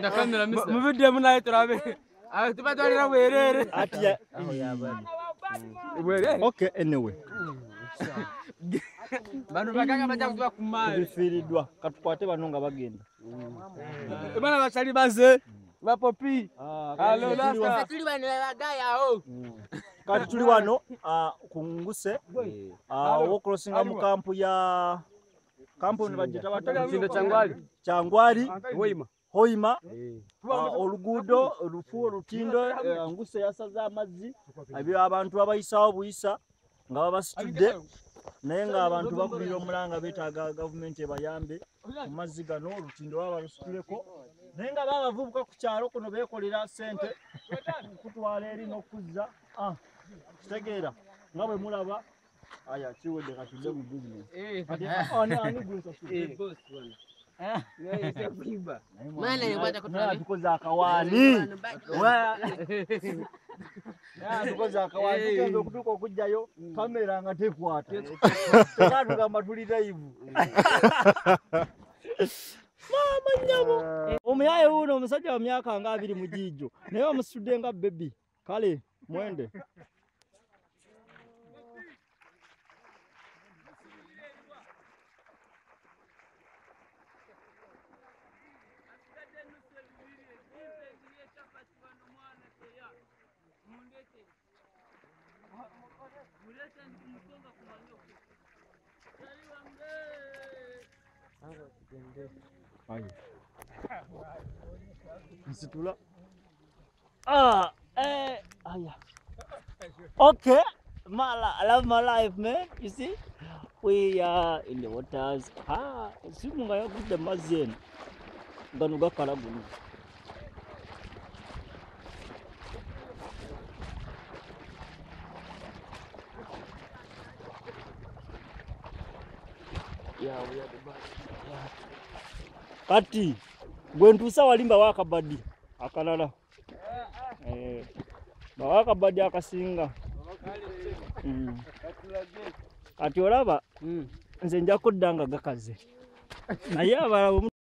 na kamera misa mubiddemu naye tulabe Awo tuba twalira bwerere ati ya. Bwerere okay anyway. Bano baganga bajja kutuba ku maali bifiiriddwa katukwate bano nga bagenda bana bakyali baze bapopi Ah, Alo, kati tuli lasta. wa- tuli bano bagayawo kati tuli wano ah, ku nguse ah, wokrosinga mu kampu ya kampu ne bagita kindo kyangwali kyangwari woyima hoima ah, oluguudo olufu olutindo eh, nguse yasaze amazzi. Ebyo abantu babayisawo buyisa nga babasitudde naye nga abantu bakubira omulanga beetaaga gavumenti ebayambe ku mazzi gano olutindo baba balusituleko naye nga babavubuka ku kyalo kuno beekolera sente kutwala eri n'okuzza. Ah, kitegeera nga bwe mulaba. Aya kiwedde katudde mu bizinesi Kati, ah, ani- ani gwe nsasudde? Mwana yekwata kutwala. tukoze akawaani tukoze akawaani tugenza okutuuka okugjayo kamera nga tekwata era tugamba tuli live maama nyabo omuyaye wuno omusajja wa myaka nga abiri mu giijo naye omusitudde nga bebi kale mwende Hayır. Zıt ula. Ah, eh, ah yeah. Okay, Mala, I love my life, man. You see, we are in the waters. Ah, simunga yokude mazeni. Eh, Nganuga kalabulu. Kati gwe ntuusa wali mbawa akabadi akalala. Eh, bawa akabadi akasinga. Mm. kati olaba nze nja kudda nga gakaze. Naye abalala